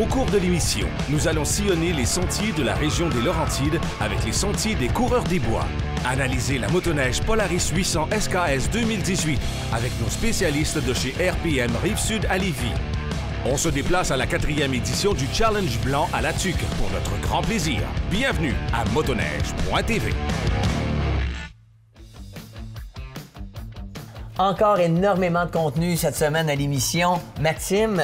Au cours de l'émission, nous allons sillonner les sentiers de la région des Laurentides avec les sentiers des coureurs des bois. Analyser la motoneige Polaris 800 SKS 2018 avec nos spécialistes de chez RPM Rive-Sud à Lévis. On se déplace à la quatrième édition du Challenge Blanc à la Tuque pour notre grand plaisir. Bienvenue à motoneige.tv. Encore énormément de contenu cette semaine à l'émission. Maxime,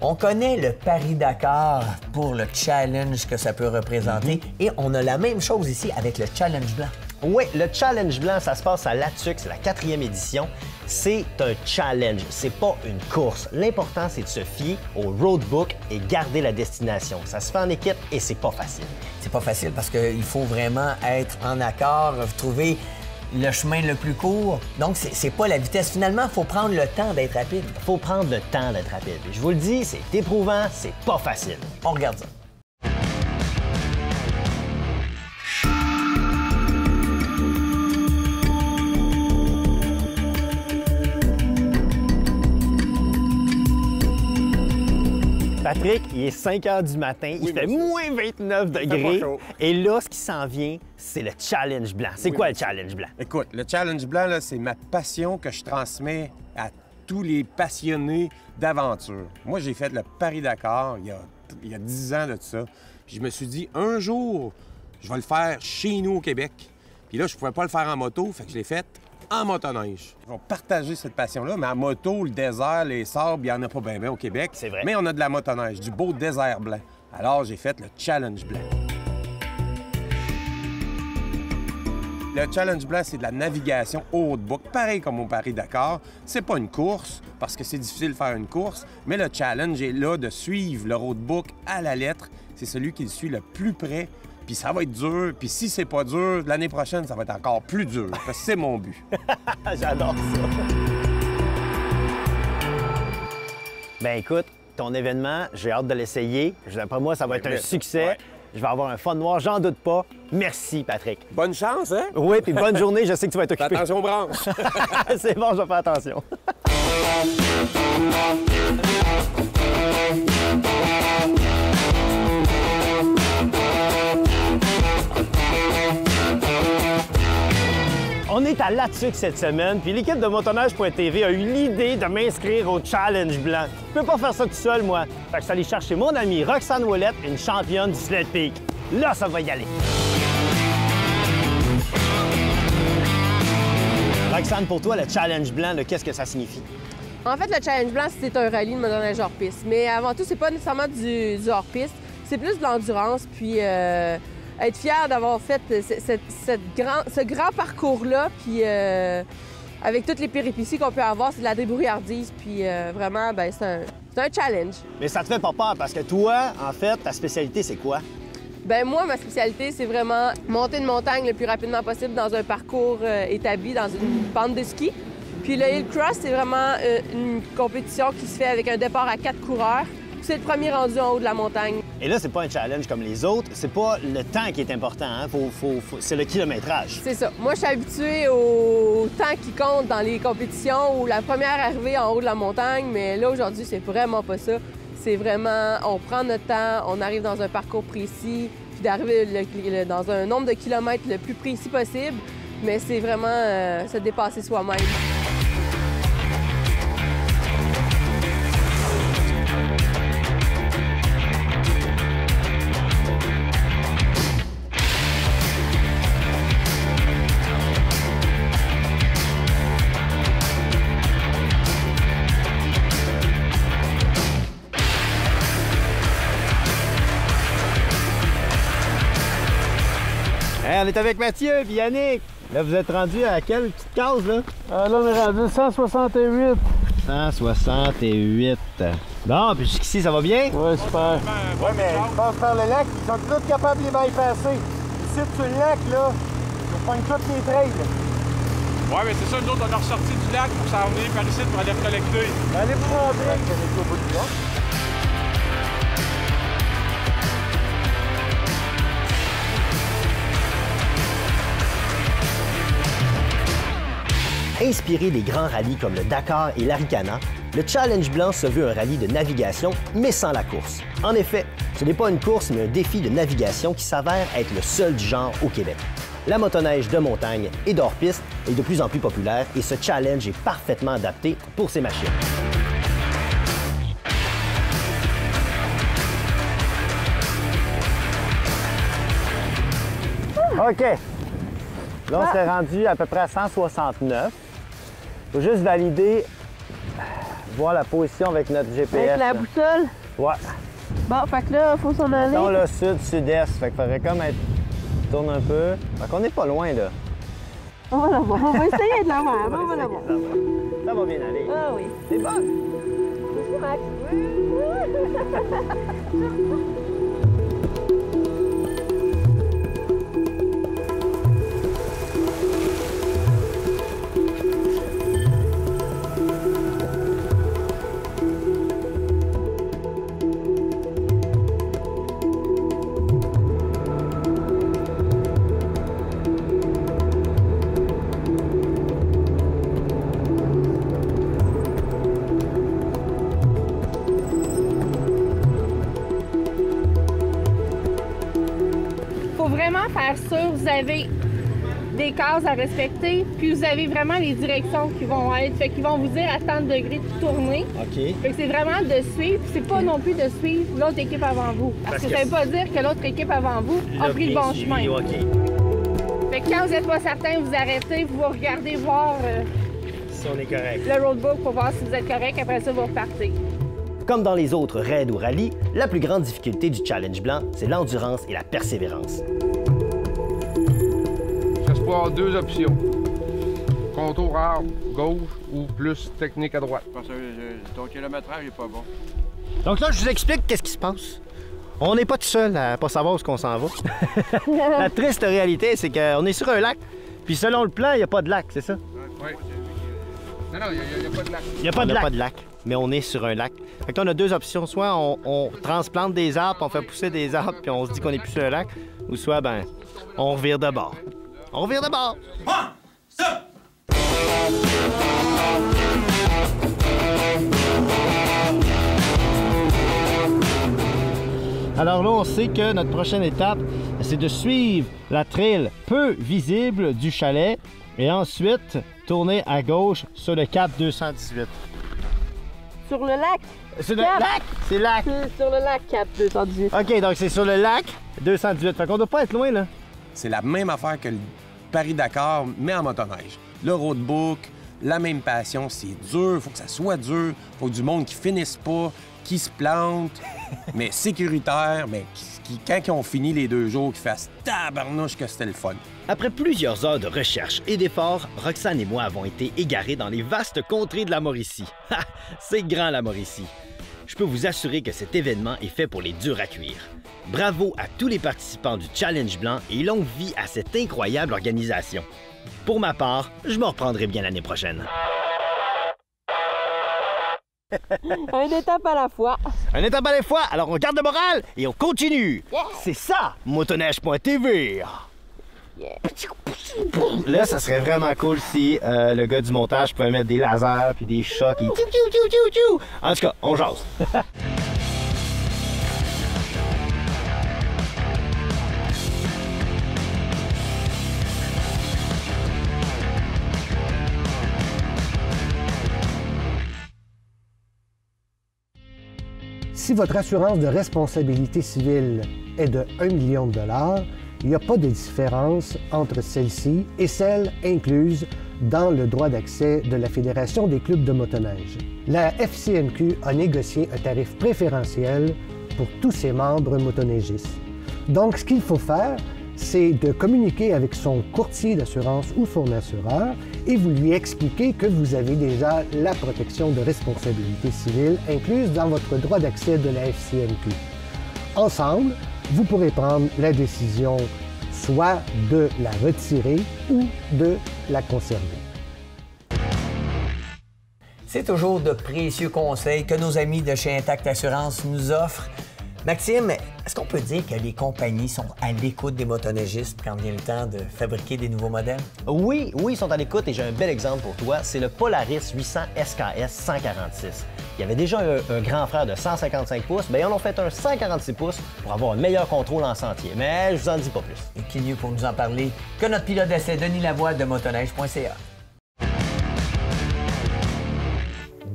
on connaît le Paris-Dakar pour le challenge que ça peut représenter et on a la même chose ici avec le challenge blanc. Oui, le challenge blanc, ça se passe à Latuc, c'est la quatrième édition. C'est un challenge, c'est pas une course. L'important, c'est de se fier au roadbook et garder la destination. Ça se fait en équipe et c'est pas facile. C'est pas facile parce qu'il faut vraiment être en accord, trouver le chemin le plus court. Donc, c'est pas la vitesse. Finalement, faut prendre le temps d'être rapide. Faut prendre le temps d'être rapide. Je vous le dis, c'est éprouvant, c'est pas facile. On regarde ça. Patrick, il est 5 heures du matin, il fait moins 29 degrés. Et là, ce qui s'en vient, c'est le challenge blanc. C'est Oui, quoi le challenge blanc? Écoute, le challenge blanc, c'est ma passion que je transmets à tous les passionnés d'aventure. Moi, j'ai fait le Paris-Dakar il y, a, il y a 10 ans de ça. Puis je me suis dit, un jour, je vais le faire chez nous au Québec. Puis là, je pouvais pas le faire en moto, fait que je l'ai fait en motoneige. On va partager cette passion-là, mais en moto, le désert, les sables, il n'y en a pas bien bien au Québec. C'est vrai. Mais on a de la motoneige, du beau désert blanc. Alors, j'ai fait le challenge blanc. Le Challenge Blanc, c'est de la navigation au roadbook, pareil comme au Paris-Dakar. C'est pas une course, parce que c'est difficile de faire une course, mais le challenge est là de suivre le roadbook à la lettre. C'est celui qui le suit le plus près, puis ça va être dur. Puis si c'est pas dur, l'année prochaine, ça va être encore plus dur, parce que c'est mon but. J'adore ça. Ben écoute, ton événement, j'ai hâte de l'essayer. D'après moi, ça va être un succès. ouais. Je vais avoir un fun noir, j'en doute pas. Merci, Patrick. Bonne chance, hein? Oui, puis bonne journée, je sais que tu vas être occupé. attention aux branches. C'est bon, je vais faire attention. On est à Latuc cette semaine, puis l'équipe de motoneige.tv a eu l'idée de m'inscrire au Challenge Blanc. Je peux pas faire ça tout seul, moi. Fait je suis allé chercher mon amie Roxane Ouellette, une championne du sled peak. Là, ça va y aller. Roxane, pour toi, le Challenge Blanc, qu'est-ce que ça signifie? En fait, le Challenge Blanc, c'est un rallye de motoneige hors-piste. Mais avant tout, c'est pas nécessairement du, du hors-piste. C'est plus de l'endurance, puis euh, être fier d'avoir fait ce, cette- cette grand, ce grand parcours-là, puis euh, avec toutes les péripéties qu'on peut avoir, c'est de la débrouillardise, puis euh, vraiment, ben, c'est un, c'est un challenge. Mais ça te fait pas peur parce que toi, en fait, ta spécialité, c'est quoi? Ben moi, ma spécialité, c'est vraiment monter une montagne le plus rapidement possible dans un parcours euh, établi, dans une pente de ski. Puis le Hill Cross, c'est vraiment euh, une compétition qui se fait avec un départ à quatre coureurs. C'est le premier rendu en haut de la montagne. Et là, c'est pas un challenge comme les autres. C'est pas le temps qui est important, hein? Faut- faut- faut- C'est le kilométrage. C'est ça. Moi, je suis habituée au temps qui compte dans les compétitions ou la première arrivée en haut de la montagne, mais là, aujourd'hui, c'est vraiment pas ça. C'est vraiment, on prend notre temps, on arrive dans un parcours précis, puis d'arriver dans un nombre de kilomètres le plus précis possible, mais c'est vraiment euh, se dépasser soi-même. On est avec Mathieu et Yannick. Là, vous êtes rendu à quelle petite case, là? Ah, là, on est rendu 168. 168. Bon, puis jusqu'ici, ça va bien? Ouais, super. Oui, mais ils passent par le lac, ils sont tous capables de les bypasser. Ici, sur le lac, là, ils prennent tous les trails. Ouais, mais c'est ça, nous autres, on est ressortis du lac pour s'en venir par ici pour aller collecter. Allez vous montrer. Inspiré des grands rallyes comme le Dakar et l'Aricana, Le Challenge Blanc se veut un rallye de navigation, mais sans la course. En effet, ce n'est pas une course, mais un défi de navigation qui s'avère être le seul du genre au Québec. La motoneige de montagne et d'hors-piste est de plus en plus populaire et ce challenge est parfaitement adapté pour ces machines. OK. Là, on s'est rendu à peu près à 169. Faut juste valider, voir la position avec notre GPS. Avec la là. boussole? Ouais. Bon, fait que là, faut s'en aller. Mettons là, sud, sud-est. Fait qu'il faudrait comme être... Tourne un peu. Fait qu'on n'est pas loin, là. On va l'avoir. On va essayer de l'avoir. On va l'avoir. Ça va bien aller. Ah oui. C'est bon. Merci, Max. Avez des cases à respecter, puis vous avez vraiment les directions qui vont être, fait qu'ils vont vous dire à tant de degrés de tourner. OK. Fait que c'est vraiment de suivre, puis c'est pas non plus de suivre l'autre équipe avant vous. Parce, Parce que, que ça veut pas dire que l'autre équipe avant vous a pris le bon chemin. OK. Fait que quand vous n'êtes pas certain, vous arrêtez, vous regardez voir euh, Si on est correct. le roadbook pour voir si vous êtes correct, après ça, vous repartez. Comme dans les autres raids ou rallyes, la plus grande difficulté du Challenge Blanc, c'est l'endurance et la persévérance. Avoir deux options. Contour arbre, gauche ou plus technique à droite. Parce que euh, ton kilométrage n'est pas bon. Donc là, je vous explique qu'est-ce qui se passe. On n'est pas tout seul à pas savoir où est-ce qu'on s'en va. la triste réalité, c'est qu'on est sur un lac, puis selon le plan, il n'y a pas de lac, c'est ça? Oui. Non, non, il n'y a, pas de lac. Il n'y a pas, de, lac. mais on est sur un lac. Fait que là, on a deux options. Soit on, on transplante des arbres, on fait pousser des arbres, puis on se dit qu'on est plus sur un lac, ou soit, ben, on revire de bord. On revire de bord! Alors là, on sait que notre prochaine étape, c'est de suivre la trail peu visible du chalet et ensuite tourner à gauche sur le cap 218. Sur le lac, C'est le Cap. lac? C'est lac. c'est sur le lac Cap 218. OK, donc c'est sur le lac 218. Fait qu'on doit pas être loin, là. C'est la même affaire que le Paris-Dakar, mais en motoneige. Le roadbook, la même passion, c'est dur, faut que ça soit dur, faut du monde qui finisse pas, qui se plante, mais sécuritaire, mais qui, qui- quand ils ont fini les deux jours, qui fassent tabarnouche que c'était le fun. Après plusieurs heures de recherche et d'efforts, Roxane et moi avons été égarés dans les vastes contrées de la Mauricie. Ha! C'est grand, la Mauricie. Je peux vous assurer que cet événement est fait pour les durs à cuire. Bravo à tous les participants du Challenge Blanc et longue vie à cette incroyable organisation. Pour ma part, je me reprendrai bien l'année prochaine. Une étape à la fois. Un étape à la fois, alors on garde le moral et on continue. C'est ça, motoneige.tv. Là, ça serait vraiment cool si euh, le gars du montage pouvait mettre des lasers puis des chocs. et- En tout cas, on jase. Si votre assurance de responsabilité civile est de 1 million de dollars, il n'y a pas de différence entre celle-ci et celle incluse dans le droit d'accès de la Fédération des clubs de motoneige. La FCMQ a négocié un tarif préférentiel pour tous ses membres motoneigistes. Donc, ce qu'il faut faire, c'est de communiquer avec son courtier d'assurance ou son assureur et vous lui expliquez que vous avez déjà la protection de responsabilité civile incluse dans votre droit d'accès de la FCMQ. Ensemble, vous pourrez prendre la décision soit de la retirer ou de la conserver. C'est toujours de précieux conseils que nos amis de chez Intact Assurance nous offrent. Maxime, est-ce qu'on peut dire que les compagnies sont à l'écoute des motoneigistes quand vient le temps de fabriquer des nouveaux modèles? Oui, oui, ils sont à l'écoute et j'ai un bel exemple pour toi. C'est le Polaris 800 SKS 146. Il y avait déjà un, un grand frère de 155 pouces, bien, ils en ont fait un 146 pouces pour avoir un meilleur contrôle en sentier. Mais je vous en dis pas plus. Et qui mieux pour nous en parler que notre pilote d'essai, Denis Lavoie de motoneige.ca.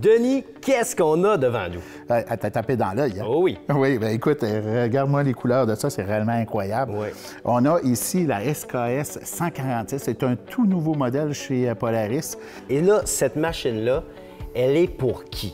Denis, qu'est-ce qu'on a devant nous? Euh, Elle t'a tapé dans l'œil. hein? Oh oui. Oui, bien écoute, euh, regarde-moi les couleurs de ça, c'est réellement incroyable. Oui. On a ici la SKS 146. C'est un tout nouveau modèle chez Polaris. Et là, cette machine-là, elle est pour qui?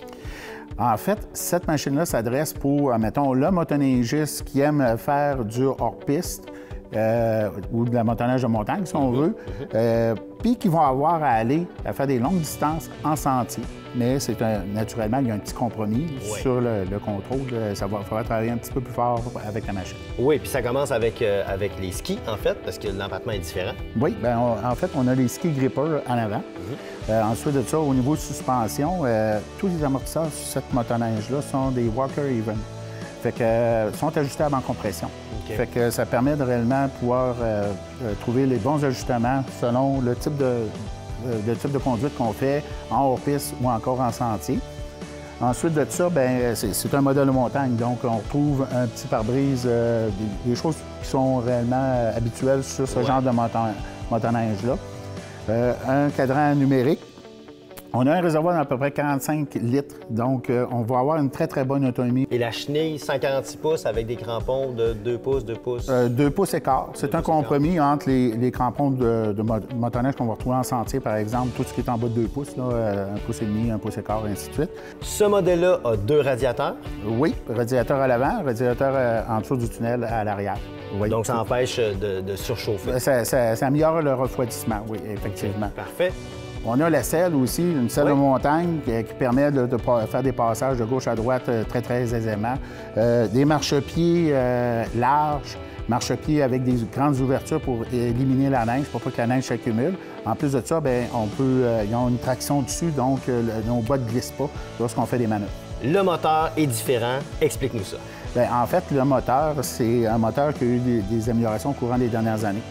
En fait, cette machine-là s'adresse pour, mettons, le motoneigiste qui aime faire du hors-piste euh, ou de la motoneige de montagne, si on veut, euh, puis qui vont avoir à aller à faire des longues distances en sentier. Mais c'est naturellement, il y a un petit compromis sur le, le contrôle. Ça va falloir travailler un petit peu plus fort avec la machine. Oui, puis ça commence avec, euh, avec les skis, en fait, parce que l'empattement est différent. Oui, bien, on- en fait, on a les ski grippers en avant. Euh, ensuite de ça, au niveau de suspension, euh, tous les amortisseurs sur cette motoneige-là sont des Walker Even. Fait que euh, sont ajustables en compression. Fait que ça permet de réellement pouvoir euh, euh, trouver les bons ajustements selon le type de, euh, le type de conduite qu'on fait en hors-piste ou encore en sentier. Ensuite de ça, ben, c'est un modèle de montagne, donc on retrouve un petit pare-brise, euh, des, des choses qui sont réellement habituelles sur ce Ouais. genre de moton- motoneige-là. Euh, un cadran numérique. On a un réservoir d'à peu près 45 litres, donc euh, on va avoir une très, très bonne autonomie. Et la chenille, 146 pouces avec des crampons de 2 pouces, 2 pouces. Euh, deux pouces et quart. C'est un compromis entre les, les crampons de, de mo- motoneige qu'on va retrouver en sentier, par exemple, tout ce qui est en bas de 2 pouces, là, euh, un pouce et demi, un pouce et quart, et ainsi de suite. Ce modèle-là a deux radiateurs, Oui, radiateur à l'avant, radiateur euh, en dessous du tunnel à l'arrière. Oui. donc ça empêche de, de surchauffer. Ça, ça- ça améliore le refroidissement, oui, effectivement. Parfait. On a la selle aussi, une selle Oui. de montagne qui, qui permet de, faire des passages de gauche à droite euh, très, très aisément. Euh, des marchepieds euh, larges, marchepieds avec des grandes ouvertures pour éliminer la neige, pour pas que la neige s'accumule. En plus de ça, ben, on peut, euh, ils ont une traction dessus, donc nos bottes ne glissent pas lorsqu'on fait des manœuvres. Le moteur est différent. Explique-nous ça. Bien, en fait, le moteur, c'est un moteur qui a eu des, des améliorations au courant des dernières années.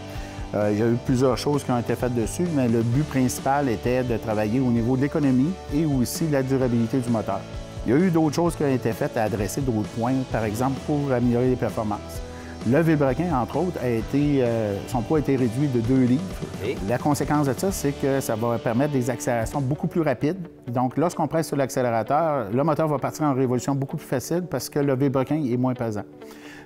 Euh, il y a eu plusieurs choses qui ont été faites dessus, mais le but principal était de travailler au niveau de l'économie et aussi de la durabilité du moteur. Il y a eu d'autres choses qui ont été faites à adresser d'autres points, par exemple pour améliorer les performances. Le vilebrequin, entre autres, a été, euh, son poids a été réduit de 2 livres. La conséquence de ça, c'est que ça va permettre des accélérations beaucoup plus rapides. Donc, lorsqu'on presse sur l'accélérateur, le moteur va partir en révolution beaucoup plus facile parce que le vilebrequin est moins pesant.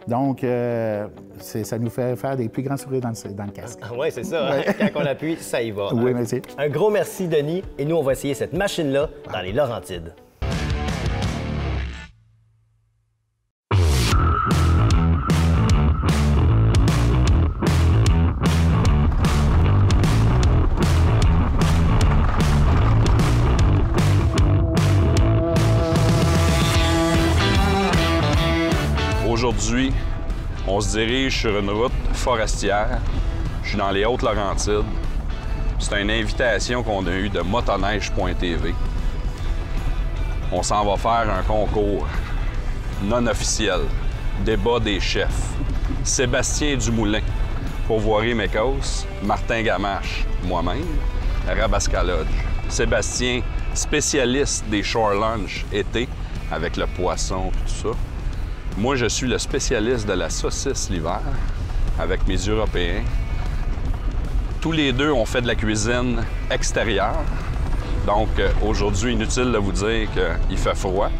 Donc, euh, ça nous fait faire des plus grands sourires dans le, dans le casque. Oui, c'est ça. hein? Quand on appuie, ça y va. Oui, merci. Un gros merci, Denis. Et nous, on va essayer cette machine-là dans les Laurentides. On se dirige sur une route forestière. Je suis dans les Hautes-Laurentides. C'est une invitation qu'on a eue de motoneige.tv. On s'en va faire un concours non officiel. Débat des chefs. Sébastien Dumoulin, Pourvoirie Mécos, Martin Gamache, moi-même, Rabasca Lodge. Sébastien, spécialiste des shore lunch été avec le poisson et tout ça. Moi, je suis le spécialiste de la saucisse l'hiver avec mes Européens. Tous les deux, on fait de la cuisine extérieure. Donc, euh, aujourd'hui, inutile de vous dire qu'il fait froid.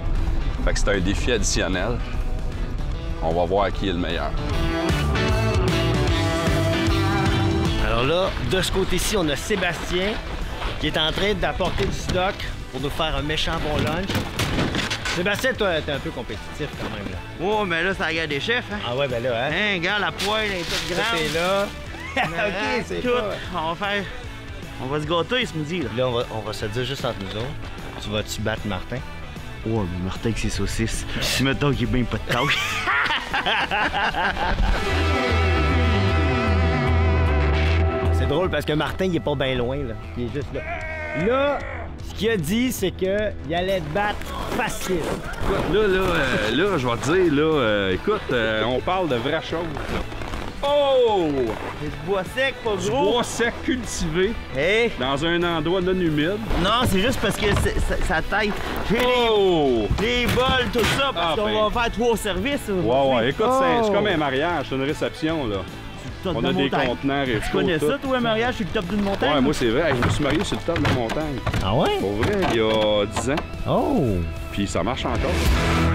Fait que c'est un défi additionnel. On va voir qui est le meilleur. Alors là, de ce côté-ci, on a Sébastien qui est en train d'apporter du stock pour nous faire un méchant bon lunch. Sébastien, toi, t'es un peu compétitif quand même là. Oh, mais là, c'est la guerre des chefs, hein? Ah ouais, ben là, hein? Hein, gars, la poêle est toute grande. c'est là. ok, c'est tout. pas- On va faire... On va se gâter ce midi, là. Là, on va, on va se dire juste entre nous autres. Tu vas-tu battre Martin? Oh, mais Martin avec ses saucisses. Si mettons qu'il est bien pas de tâche. C'est drôle parce que Martin, il est pas bien loin, là. Il est juste là. Là, qu'il a dit, c'est qu'il allait te battre facile. Écoute, là, là, euh, là, je vais te dire, là, euh, écoute, euh, on parle de vraies choses. là. Oh! Du bois sec, pas Du gros. bois sec cultivé Hey! dans un endroit non humide. Non, c'est juste parce que taille. J'ai Oh! les, les bols, tout ça, parce Ah, qu'on ben. va faire trois services. Ouais, ouais, écoute, c'est Oh. c'est comme un mariage, c'est une réception, là. Top On de a des contenants et Tu connais ça, toi, un mariage sur le top d'une montagne? Ouais, moi, c'est vrai. Je me suis marié sur le top de la montagne. Ah ouais? Pour vrai, il y a 10 ans. Oh! Puis ça marche encore.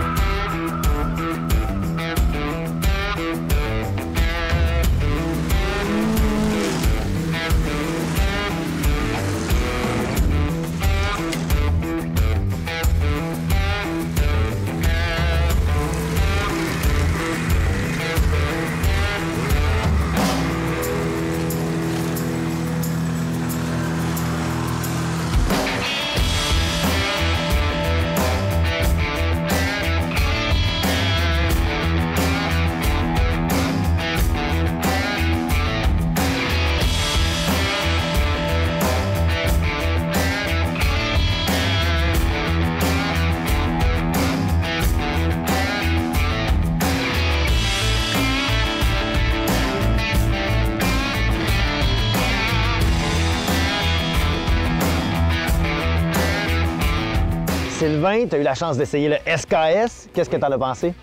Tu as eu la chance d'essayer le SKS. Qu'est-ce que tu en as pensé?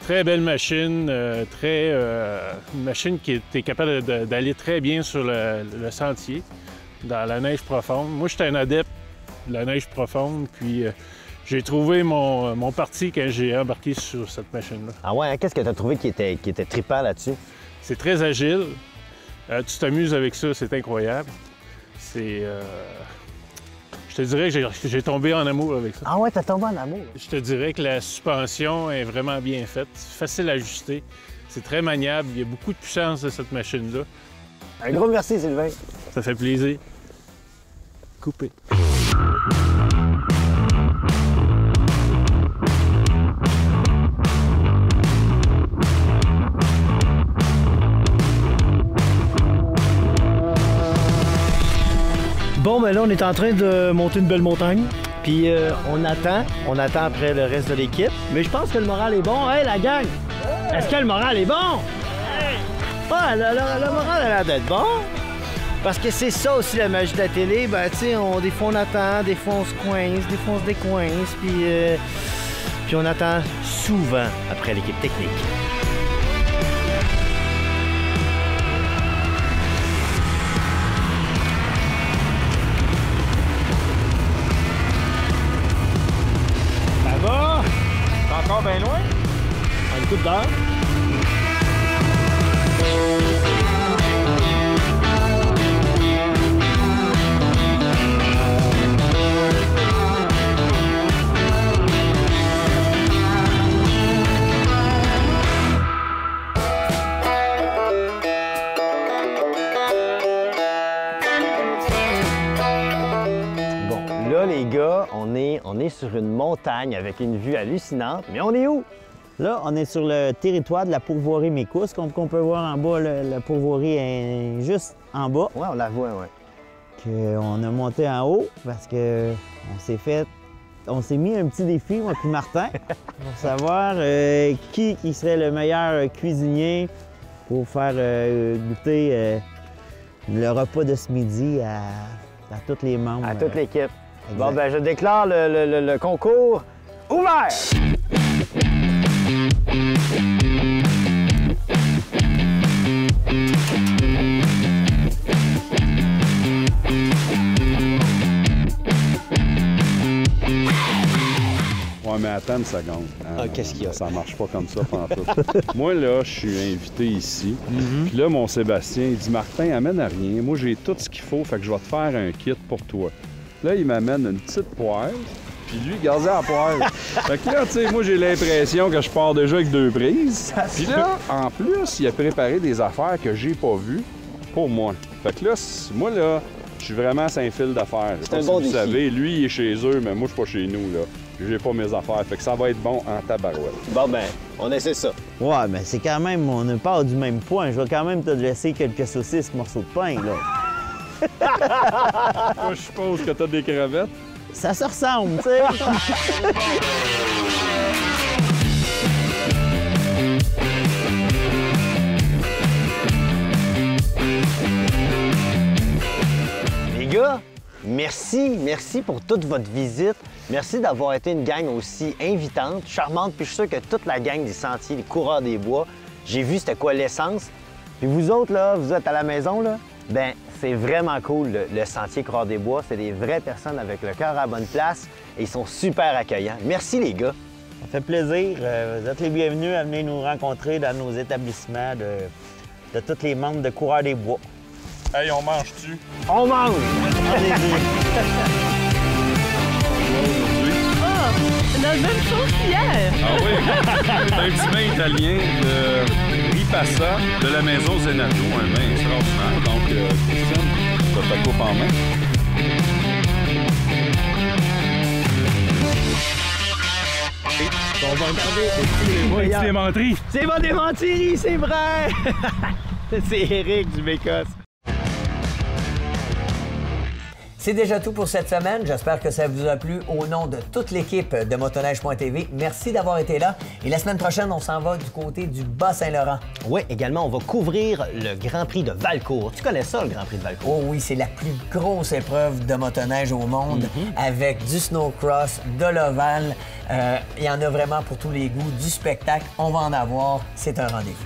Très belle machine, euh, très, euh, une machine qui est capable d'aller très bien sur le, le sentier, dans la neige profonde. Moi, j'étais un adepte de la neige profonde, puis euh, j'ai trouvé mon, mon parti quand j'ai embarqué sur cette machine-là. Ah ouais, hein? qu'est-ce que tu as trouvé qui était, qui était trippant là-dessus? C'est très agile. Tu t'amuses avec ça, c'est incroyable. C'est. Je te dirais que j'ai- tombé en amour avec ça. Ah ouais, t'as tombé en amour. Je te dirais que la suspension est vraiment bien faite, facile à ajuster, c'est très maniable, il y a beaucoup de puissance de cette machine-là. Un gros merci, Sylvain. Ça fait plaisir. Coupé. Ben là, on est en train de monter une belle montagne. Puis euh, on attend, on attend après le reste de l'équipe. Mais je pense que le moral est bon. Hey, la gang! Est-ce que le moral est bon? Ah, le, le- moral a l'air d'être bon. Parce que c'est ça aussi la magie de la télé. Ben, tu sais, des fois on attend, des fois on se coince, des fois on se décoince. Puis, euh, puis on attend souvent après l'équipe technique. Bon, là, les gars, on est, on est sur une montagne avec une vue hallucinante. Mais on est où? Là, on est sur le territoire de la pourvoirie Mécousse, comme qu'on peut voir en bas, le- la pourvoirie est juste en bas. Ouais, on la voit, ouais. on a monté en haut parce que on s'est fait. On s'est mis un petit défi, moi puis Martin, pour savoir euh, qui, qui serait le meilleur euh, cuisinier pour faire euh, goûter euh, le repas de ce midi à, à tous les membres. À toute l'équipe. Bon, ben, je déclare le, le- le- le concours ouvert! Mais attends une seconde. Ah, qu'est-ce qu'il y a? Ça marche pas comme ça, pantoute. Moi, là, je suis invité ici. Mm-hmm. Puis là, mon Sébastien, il dit Martin, amène à rien. Moi, j'ai tout ce qu'il faut, fait que je vais te faire un kit pour toi. Là, il m'amène une petite poêle. Puis lui, gardez la poêle. fait que là, tu sais, moi, j'ai l'impression que je pars déjà avec deux prises. Puis là, en plus, il a préparé des affaires que j'ai pas vues pour moi. Fait que là, moi, là, je suis vraiment sans fil d'affaires. C'est un bon vous défi. savez, lui, il est chez eux, mais moi, je suis pas chez nous, là. J'ai pas mes affaires. Fait que ça va être bon en tabarouette. Bon, ben, on essaie ça. Ouais, mais c'est quand même, on ne part du même point. Je vais quand même te laisser quelques saucisses, morceaux de pain, là. Moi, je suppose que t'as des crevettes. ça se ressemble, tu sais. Les gars, merci, merci pour toute votre visite. Merci d'avoir été une gang aussi invitante, charmante, puis je suis sûr que toute la gang des sentiers, les coureurs des bois, j'ai vu c'était quoi l'essence. Puis vous autres, là, vous êtes à la maison, là, ben c'est vraiment cool, le, le sentier coureur des bois. C'est des vraies personnes avec le cœur à la bonne place et ils sont super accueillants. Merci, les gars. Ça fait plaisir. Euh, Vous êtes les bienvenus à venir nous rencontrer dans nos établissements de, de tous les membres de Coureurs des Bois. Hey, on mange-tu? On mange! On a la même chose qu'hier. Ah oui? C'est un petit vin italien de Ripassa de la maison Zenato, un vin extraordinaire. Donc, euh, Christiane, ça ta coupe en main. On va regarder. C'est. C'est mon démenti, c'est vrai! c'est Eric du Bécosse. C'est déjà tout pour cette semaine. J'espère que ça vous a plu. Au nom de toute l'équipe de motoneige.tv, merci d'avoir été là. Et la semaine prochaine, on s'en va du côté du Bas-Saint-Laurent. Oui, également, on va couvrir le Grand Prix de Valcourt. Tu connais ça, le Grand Prix de Valcourt? Oh oui, c'est la plus grosse épreuve de motoneige au monde avec du snowcross, de l'ovale. Euh, Il y en a vraiment pour tous les goûts, du spectacle. On va en avoir. C'est un rendez-vous.